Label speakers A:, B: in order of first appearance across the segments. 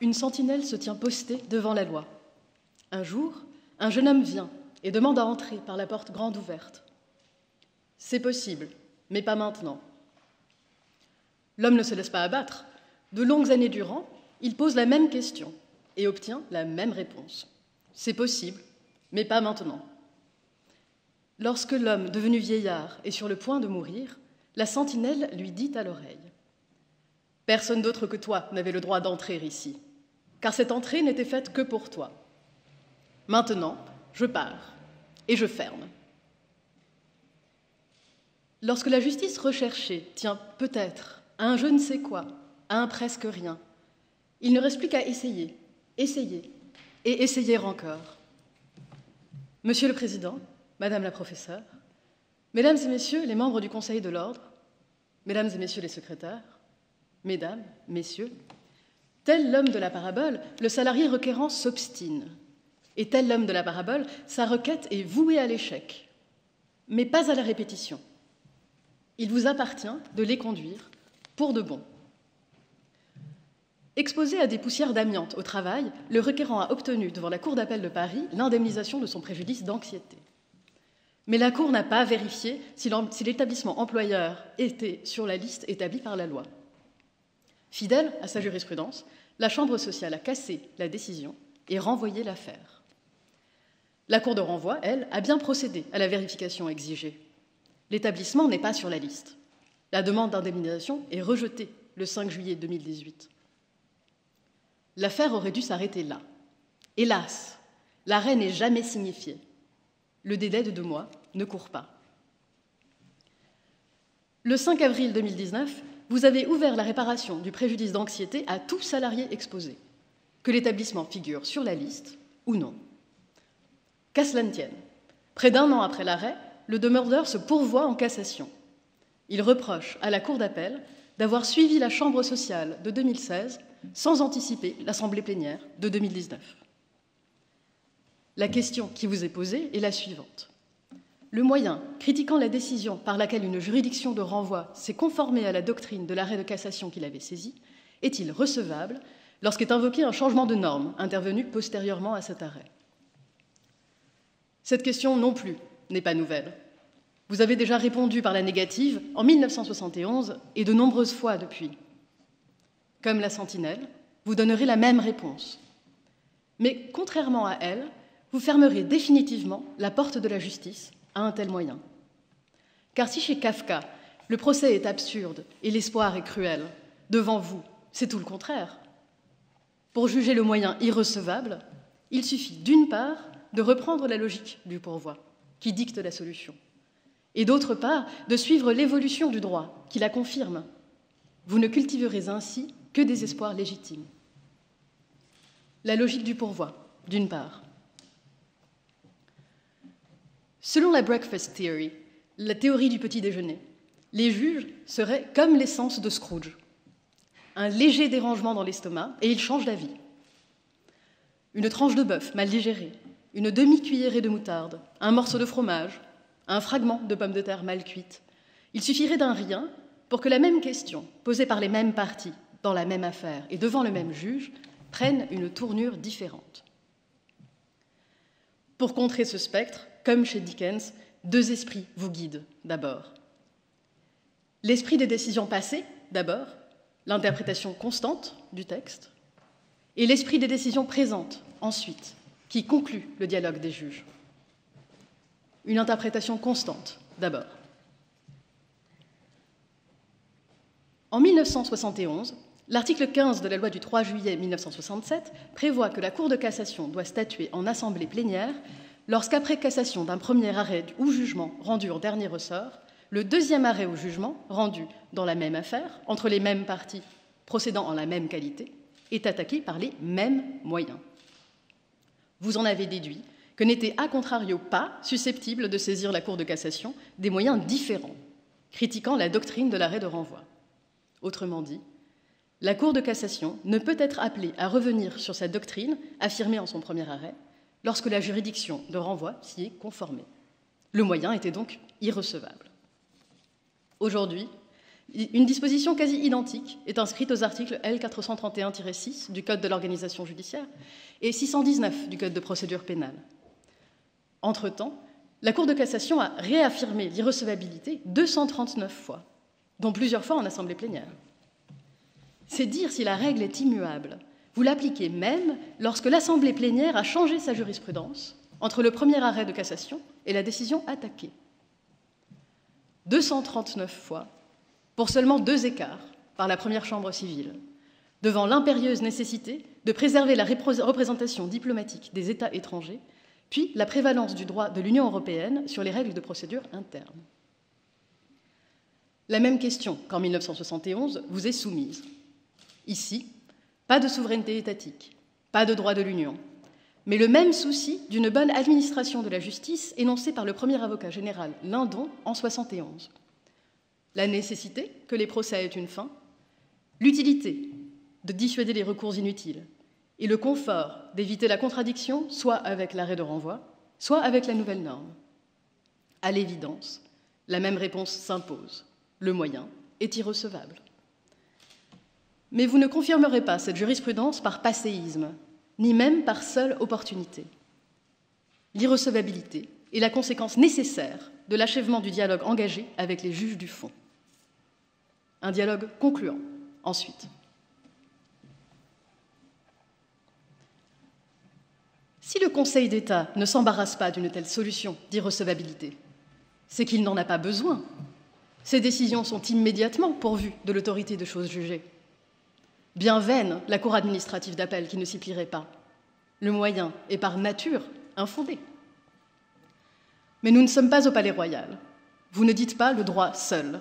A: une sentinelle se tient postée devant la loi. Un jour, un jeune homme vient et demande à entrer par la porte grande ouverte. C'est possible, mais pas maintenant. L'homme ne se laisse pas abattre. De longues années durant, il pose la même question et obtient la même réponse. C'est possible, mais pas maintenant. Lorsque l'homme, devenu vieillard, est sur le point de mourir, la sentinelle lui dit à l'oreille Personne d'autre que toi n'avait le droit d'entrer ici, car cette entrée n'était faite que pour toi. Maintenant, je pars et je ferme. Lorsque la justice recherchée tient peut-être à un je ne sais quoi, à un presque rien, il ne reste plus qu'à essayer, essayer et essayer encore. Monsieur le Président, Madame la professeure, Mesdames et Messieurs les membres du Conseil de l'Ordre, Mesdames et Messieurs les secrétaires, Mesdames, Messieurs, tel l'homme de la parabole, le salarié requérant s'obstine. Et tel l'homme de la parabole, sa requête est vouée à l'échec, mais pas à la répétition. Il vous appartient de les conduire pour de bon. Exposé à des poussières d'amiante au travail, le requérant a obtenu devant la Cour d'appel de Paris l'indemnisation de son préjudice d'anxiété. Mais la Cour n'a pas vérifié si l'établissement employeur était sur la liste établie par la loi. Fidèle à sa jurisprudence, la Chambre sociale a cassé la décision et renvoyé l'affaire. La Cour de renvoi, elle, a bien procédé à la vérification exigée. L'établissement n'est pas sur la liste. La demande d'indemnisation est rejetée le 5 juillet 2018. L'affaire aurait dû s'arrêter là. Hélas, l'arrêt n'est jamais signifié. Le délai de deux mois ne court pas. Le 5 avril 2019, vous avez ouvert la réparation du préjudice d'anxiété à tout salarié exposé, que l'établissement figure sur la liste ou non. Qu'à cela ne tienne, près d'un an après l'arrêt, le demandeur se pourvoit en cassation. Il reproche à la Cour d'appel d'avoir suivi la Chambre sociale de 2016 sans anticiper l'Assemblée plénière de 2019. La question qui vous est posée est la suivante. Le moyen critiquant la décision par laquelle une juridiction de renvoi s'est conformée à la doctrine de l'arrêt de cassation qu'il avait saisi est-il recevable lorsqu'est invoqué un changement de norme intervenu postérieurement à cet arrêt? Cette question non plus n'est pas nouvelle. Vous avez déjà répondu par la négative en 1971 et de nombreuses fois depuis. Comme la sentinelle, vous donnerez la même réponse. Mais contrairement à elle, vous fermerez définitivement la porte de la justice à un tel moyen. Car si chez Kafka, le procès est absurde et l'espoir est cruel, devant vous, c'est tout le contraire. Pour juger le moyen irrecevable, il suffit d'une part de reprendre la logique du pourvoi, qui dicte la solution, et d'autre part de suivre l'évolution du droit, qui la confirme. Vous ne cultiverez ainsi que des espoirs légitimes. La logique du pourvoi, d'une part, Selon la breakfast theory, la théorie du petit déjeuner, les juges seraient comme l'essence de Scrooge. Un léger dérangement dans l'estomac et ils changent d'avis. Une tranche de bœuf mal digérée, une demi-cuillerée de moutarde, un morceau de fromage, un fragment de pomme de terre mal cuite. Il suffirait d'un rien pour que la même question, posée par les mêmes parties, dans la même affaire et devant le même juge, prenne une tournure différente. Pour contrer ce spectre, comme chez Dickens, deux esprits vous guident d'abord. L'esprit des décisions passées, d'abord, l'interprétation constante du texte, et l'esprit des décisions présentes, ensuite, qui conclut le dialogue des juges. Une interprétation constante, d'abord. En 1971, l'article 15 de la loi du 3 juillet 1967 prévoit que la Cour de cassation doit statuer en assemblée plénière lorsqu'après cassation d'un premier arrêt ou jugement rendu en dernier ressort, le deuxième arrêt ou jugement rendu dans la même affaire, entre les mêmes parties, procédant en la même qualité, est attaqué par les mêmes moyens. Vous en avez déduit que n'était à contrario pas susceptible de saisir la Cour de cassation des moyens différents, critiquant la doctrine de l'arrêt de renvoi. Autrement dit, la Cour de cassation ne peut être appelée à revenir sur sa doctrine affirmée en son premier arrêt, lorsque la juridiction de renvoi s'y est conformée. Le moyen était donc irrecevable. Aujourd'hui, Une disposition quasi identique est inscrite aux articles L431-6 du Code de l'organisation judiciaire et 619 du Code de procédure pénale. Entre-temps, la Cour de cassation a réaffirmé l'irrecevabilité 239 fois, dont plusieurs fois en assemblée plénière. C'est dire si la règle est immuable. Vous l'appliquez même lorsque l'assemblée plénière a changé sa jurisprudence entre le premier arrêt de cassation et la décision attaquée. 239 fois pour seulement deux écarts par la première chambre civile, devant l'impérieuse nécessité de préserver la représentation diplomatique des États étrangers puis la prévalence du droit de l'Union européenne sur les règles de procédure interne. La même question qu'en 1971 vous est soumise. Ici, pas de souveraineté étatique, pas de droit de l'Union, mais le même souci d'une bonne administration de la justice énoncé par le premier avocat général Lindon en 1971. La nécessité que les procès aient une fin, l'utilité de dissuader les recours inutiles, et le confort d'éviter la contradiction soit avec l'arrêt de renvoi, soit avec la nouvelle norme. À l'évidence, la même réponse s'impose. Le moyen est irrecevable. Mais vous ne confirmerez pas cette jurisprudence par passéisme, ni même par seule opportunité. L'irrecevabilité est la conséquence nécessaire de l'achèvement du dialogue engagé avec les juges du fond. Un dialogue concluant, ensuite. Si le Conseil d'État ne s'embarrasse pas d'une telle solution d'irrecevabilité, c'est qu'il n'en a pas besoin. Ces décisions sont immédiatement pourvues de l'autorité de choses jugées. Bien vaine la Cour administrative d'appel qui ne s'y plierait pas. Le moyen est par nature infondé. Mais nous ne sommes pas au Palais Royal. Vous ne dites pas le droit seul.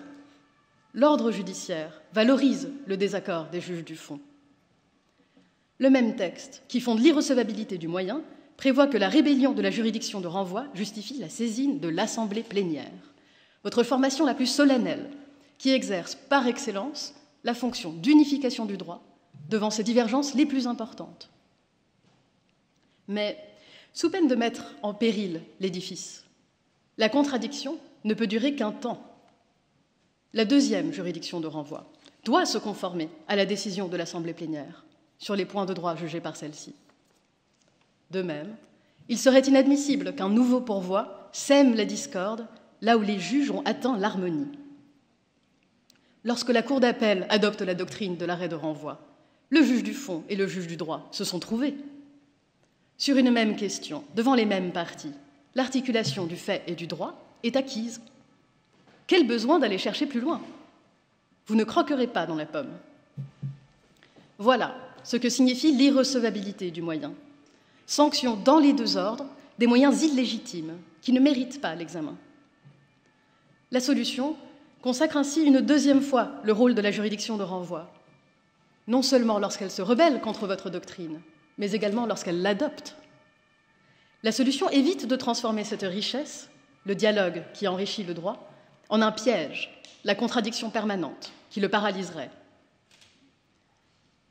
A: L'ordre judiciaire valorise le désaccord des juges du fond. Le même texte, qui fonde l'irrecevabilité du moyen, prévoit que la rébellion de la juridiction de renvoi justifie la saisine de l'Assemblée plénière, votre formation la plus solennelle, qui exerce par excellence la fonction d'unification du droit devant ces divergences les plus importantes. Mais, sous peine de mettre en péril l'édifice, la contradiction ne peut durer qu'un temps. La deuxième juridiction de renvoi doit se conformer à la décision de l'Assemblée plénière sur les points de droit jugés par celle-ci. De même, il serait inadmissible qu'un nouveau pourvoi sème la discorde là où les juges ont atteint l'harmonie. Lorsque la Cour d'appel adopte la doctrine de l'arrêt de renvoi, le juge du fond et le juge du droit se sont trouvés. Sur une même question, devant les mêmes parties, l'articulation du fait et du droit est acquise. Quel besoin d'aller chercher plus loin? Vous ne croquerez pas dans la pomme. Voilà ce que signifie l'irrecevabilité du moyen, sanction dans les deux ordres des moyens illégitimes qui ne méritent pas l'examen. La solution consacre ainsi une deuxième fois le rôle de la juridiction de renvoi, non seulement lorsqu'elle se rebelle contre votre doctrine, mais également lorsqu'elle l'adopte. La solution évite de transformer cette richesse, le dialogue qui enrichit le droit, en un piège, la contradiction permanente qui le paralyserait.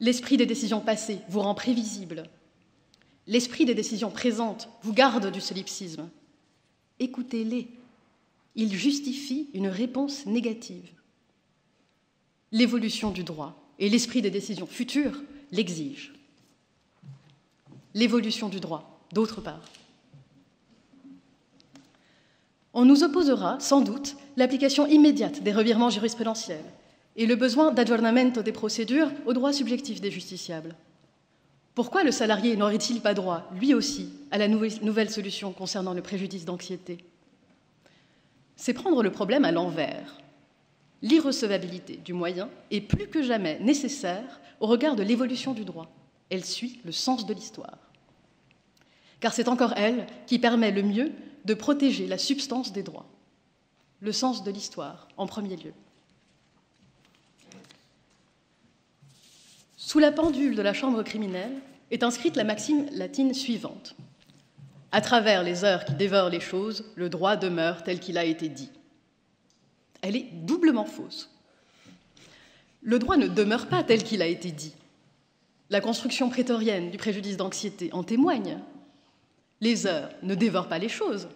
A: L'esprit des décisions passées vous rend prévisible, L'esprit des décisions présentes vous garde du solipsisme. Écoutez-les. Ils justifient une réponse négative. L'évolution du droit et l'esprit des décisions futures l'exigent. L'évolution du droit, d'autre part. On nous opposera sans doute l'application immédiate des revirements jurisprudentiels et le besoin d'adjournamento des procédures au droit subjectif des justiciables. Pourquoi le salarié n'aurait-il pas droit, lui aussi, à la nouvelle solution concernant le préjudice d'anxiété? C'est prendre le problème à l'envers. L'irrecevabilité du moyen est plus que jamais nécessaire au regard de l'évolution du droit. Elle suit le sens de l'histoire. Car c'est encore elle qui permet le mieux de protéger la substance des droits. Le sens de l'histoire, en premier lieu. Sous la pendule de la chambre criminelle est inscrite la maxime latine suivante. À travers les heures qui dévorent les choses, le droit demeure tel qu'il a été dit. Elle est doublement fausse. Le droit ne demeure pas tel qu'il a été dit. La construction prétorienne du préjudice d'anxiété en témoigne. Les heures ne dévorent pas les choses.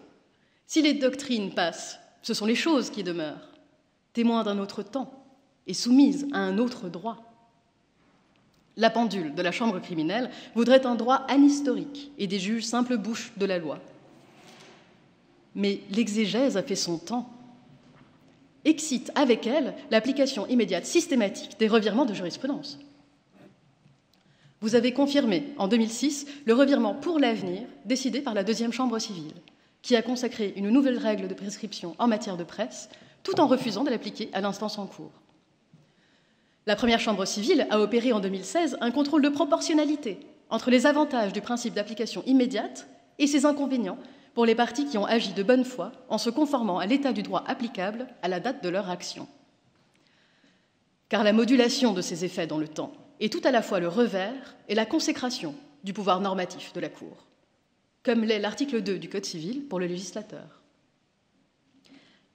A: Si les doctrines passent, ce sont les choses qui demeurent, témoins d'un autre temps, et soumise à un autre droit. La pendule de la Chambre criminelle voudrait un droit anhistorique et des juges simples bouches de la loi. Mais l'exégèse a fait son temps. Excite avec elle l'application immédiate systématique des revirements de jurisprudence. Vous avez confirmé en 2006 le revirement pour l'avenir décidé par la deuxième Chambre civile, qui a consacré une nouvelle règle de prescription en matière de presse, tout en refusant de l'appliquer à l'instance en cours. La première Chambre civile a opéré en 2016 un contrôle de proportionnalité entre les avantages du principe d'application immédiate et ses inconvénients pour les parties qui ont agi de bonne foi en se conformant à l'état du droit applicable à la date de leur action. Car la modulation de ces effets dans le temps est tout à la fois le revers et la consécration du pouvoir normatif de la Cour, comme l'est l'article 2 du Code civil pour le législateur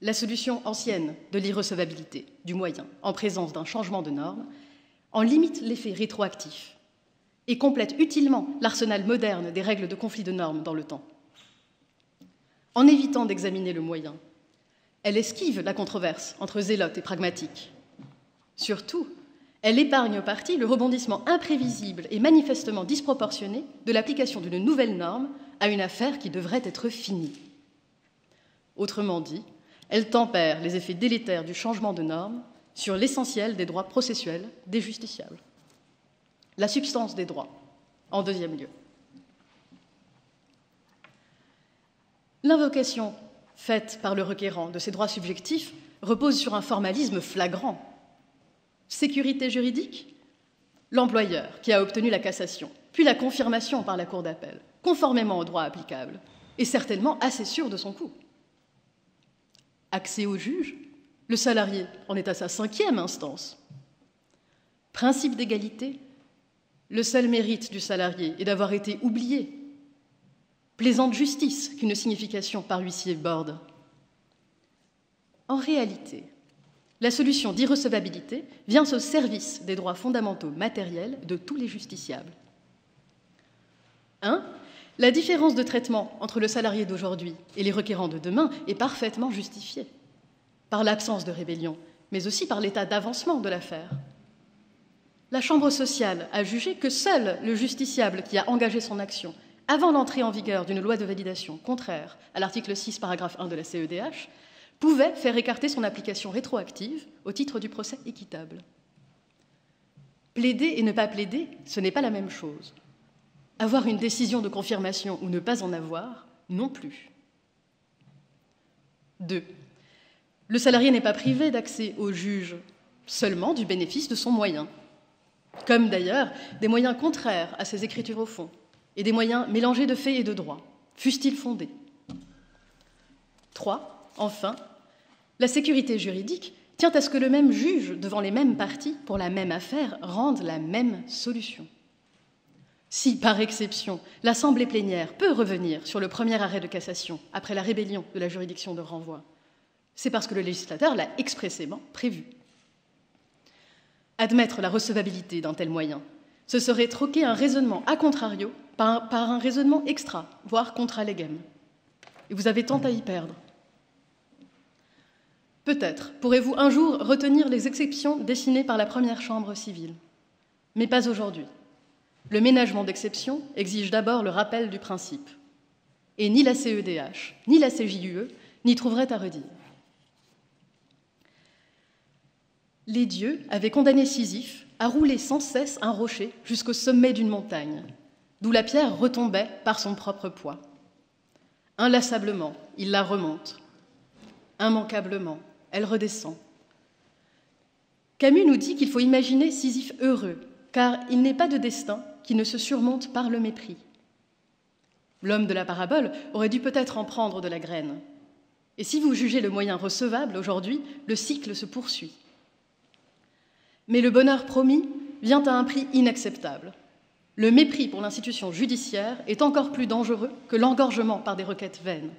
A: la solution ancienne de l'irrecevabilité du moyen en présence d'un changement de norme en limite l'effet rétroactif et complète utilement l'arsenal moderne des règles de conflit de normes dans le temps. En évitant d'examiner le moyen, elle esquive la controverse entre zélote et pragmatique. Surtout, elle épargne au parti le rebondissement imprévisible et manifestement disproportionné de l'application d'une nouvelle norme à une affaire qui devrait être finie. Autrement dit, elle tempère les effets délétères du changement de normes sur l'essentiel des droits processuels des justiciables. La substance des droits, en deuxième lieu. L'invocation faite par le requérant de ces droits subjectifs repose sur un formalisme flagrant. Sécurité juridique? L'employeur qui a obtenu la cassation, puis la confirmation par la Cour d'appel, conformément au droit applicable, est certainement assez sûr de son coup accès au juge, le salarié en est à sa cinquième instance. Principe d'égalité, le seul mérite du salarié est d'avoir été oublié. Plaisante justice qu'une signification par huissier borde. En réalité, la solution d'irrecevabilité vient au service des droits fondamentaux matériels de tous les justiciables. 1. La différence de traitement entre le salarié d'aujourd'hui et les requérants de demain est parfaitement justifiée par l'absence de rébellion, mais aussi par l'état d'avancement de l'affaire. La Chambre sociale a jugé que seul le justiciable qui a engagé son action avant l'entrée en vigueur d'une loi de validation contraire à l'article 6, paragraphe 1 de la CEDH, pouvait faire écarter son application rétroactive au titre du procès équitable. Plaider et ne pas plaider, ce n'est pas la même chose. Avoir une décision de confirmation ou ne pas en avoir, non plus. 2. Le salarié n'est pas privé d'accès au juge, seulement du bénéfice de son moyen, comme d'ailleurs des moyens contraires à ses écritures au fond, et des moyens mélangés de faits et de droits, fussent-ils fondés. 3. Enfin, la sécurité juridique tient à ce que le même juge, devant les mêmes parties, pour la même affaire, rende la même solution. Si, par exception, l'Assemblée plénière peut revenir sur le premier arrêt de cassation après la rébellion de la juridiction de renvoi, c'est parce que le législateur l'a expressément prévu. Admettre la recevabilité d'un tel moyen, ce serait troquer un raisonnement a contrario par un, raisonnement extra, voire contra legem. Et vous avez tant à y perdre. Peut-être pourrez-vous un jour retenir les exceptions dessinées par la première chambre civile, mais pas aujourd'hui. Le ménagement d'exception exige d'abord le rappel du principe. Et ni la CEDH, ni la CJUE n'y trouveraient à redire. Les dieux avaient condamné Sisyphe à rouler sans cesse un rocher jusqu'au sommet d'une montagne, d'où la pierre retombait par son propre poids. Inlassablement, il la remonte. Immanquablement, elle redescend. Camus nous dit qu'il faut imaginer Sisyphe heureux, car il n'est pas de destin qui ne se surmonte par le mépris. L'homme de la parabole aurait dû peut-être en prendre de la graine. Et si vous jugez le moyen recevable aujourd'hui, le cycle se poursuit. Mais le bonheur promis vient à un prix inacceptable. Le mépris pour l'institution judiciaire est encore plus dangereux que l'engorgement par des requêtes vaines.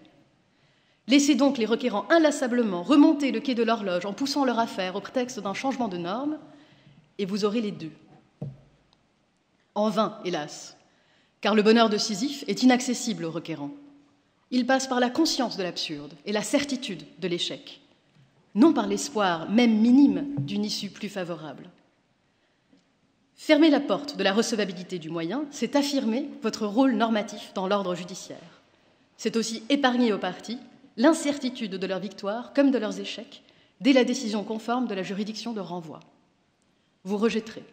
A: Laissez donc les requérants inlassablement remonter le quai de l'horloge en poussant leur affaire au prétexte d'un changement de normes, et vous aurez les deux. En vain, hélas, car le bonheur de Sisyphe est inaccessible aux requérants. Il passe par la conscience de l'absurde et la certitude de l'échec. non par l'espoir, même minime, d'une issue plus favorable. Fermer la porte de la recevabilité du moyen, c'est affirmer votre rôle normatif dans l'ordre judiciaire. C'est aussi épargner aux partis l'incertitude de leur victoire comme de leurs échecs dès la décision conforme de la juridiction de renvoi. Vous rejetterez